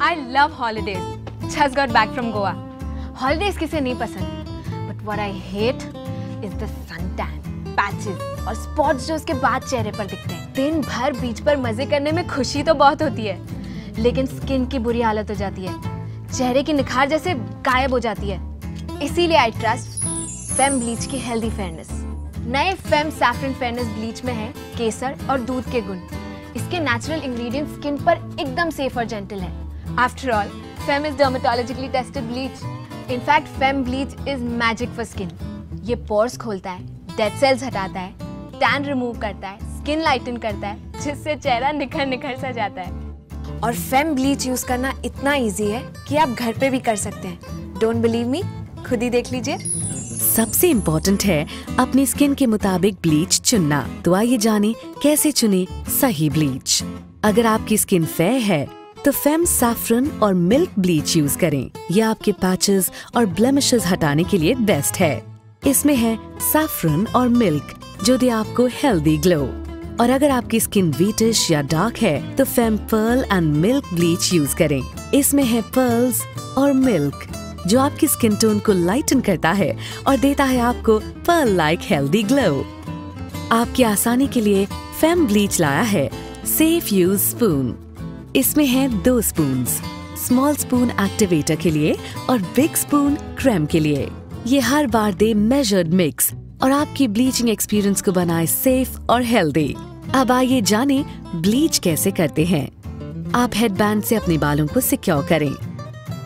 I love holidays. Just got back from Goa. Holidays किसे नहीं पसंद? But what I hate is the suntan, patches और spots जो उसके बाद चेहरे पर दिखते हैं। दिन भर बीच पर मज़े करने में खुशी तो बहुत होती है लेकिन स्किन की बुरी हालत हो जाती है। चेहरे की निखार जैसे गायब हो जाती है। इसीलिए आई ट्रस्ट फेम ब्लीच की हेल्दी फेयरनेस नए फेम सैफरन फेयरनेस ब्लीच में है केसर और दूध के गुण। इसके नेचुरल इंग्रेडिएंट स्किन पर एकदम सेफ़ और जेंटल है। After all Fem is dermatologically tested bleach in fact Fem bleach is magic for skin ये पोर्स खोलता है डेड सेल्स हटाता है टैन रिमूव करता है स्किन लाइटन करता है, जिससे चेहरा निखर निखर सा जाता है। और फेम ब्लीच यूज़ करना इतना इजी है कि आप घर पे भी कर सकते हैं। डोंट बिलीव मी खुद ही देख लीजिए। सबसे इम्पोर्टेंट है अपनी स्किन के मुताबिक ब्लीच चुनना। तो आइए जाने कैसे चुने सही ब्लीच अगर आपकी स्किन फेयर है तो फेम सैफरन और मिल्क ब्लीच यूज़ करें। यह आपके पैचेस और ब्लेमिशेस हटाने के लिए बेस्ट है। इसमें है सैफरन और मिल्क जो दे आपको हेल्दी ग्लो और अगर आपकी स्किन वीटिश या डार्क है तो Fem pearl and milk bleach use करें। इसमें है पर्ल्स और मिल्क जो आपकी स्किन टोन को लाइटन करता है और देता है आपको पर्ल लाइक हेल्दी ग्लो आपकी आसानी के लिए फेम ब्लीच लाया है। सेफ़ यूज़ स्पून इसमें है दो स्पून स्मॉल स्पून एक्टिवेटर के लिए और बिग स्पून क्रेम के लिए। ये हर बार दे मेजर्ड मिक्स और आपकी ब्लीचिंग एक्सपीरियंस को बनाए सेफ़ और हेल्दी अब आइए जाने ब्लीच कैसे करते हैं। आप हेडबैंड से अपने बालों को सिक्योर करें।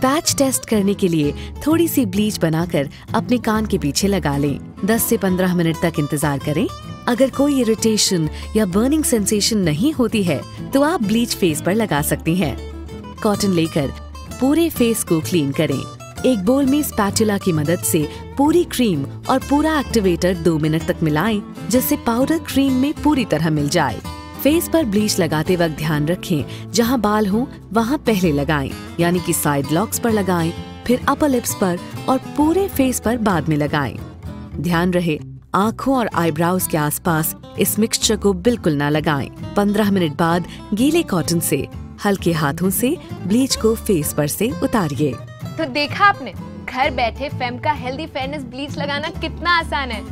पैच टेस्ट करने के लिए थोड़ी सी ब्लीच बनाकर अपने कान के पीछे लगा लें। 10 से 15 मिनट तक इंतज़ार करें। अगर कोई इरिटेशन या बर्निंग सेंसेशन नहीं होती है तो आप ब्लीच फेस पर लगा सकती हैं। कॉटन लेकर पूरे फेस को क्लीन करें। एक बोल में स्पैचुला की मदद से पूरी क्रीम और पूरा एक्टिवेटर दो मिनट तक मिलाएँ, जिससे पाउडर क्रीम में पूरी तरह मिल जाए। फेस पर ब्लीच लगाते वक्त ध्यान रखें, जहाँ बाल हो, वहाँ पहले लगाएँ, यानी कि साइड लॉक्स पर लगाएँ, फिर अपर लिप्स पर और पूरे फेस पर बाद में लगाएँ। ध्यान रहे आँखों और आईब्राउज के आसपास इस मिक्सचर को बिल्कुल ना लगाएँ। 15 मिनट बाद गीले कॉटन से, हल्के हाथों से ब्लीच को फेस पर से उतारिए तो देखा आपने, घर बैठे फेम का हेल्दी फेयरनेस ब्लीच लगाना कितना आसान है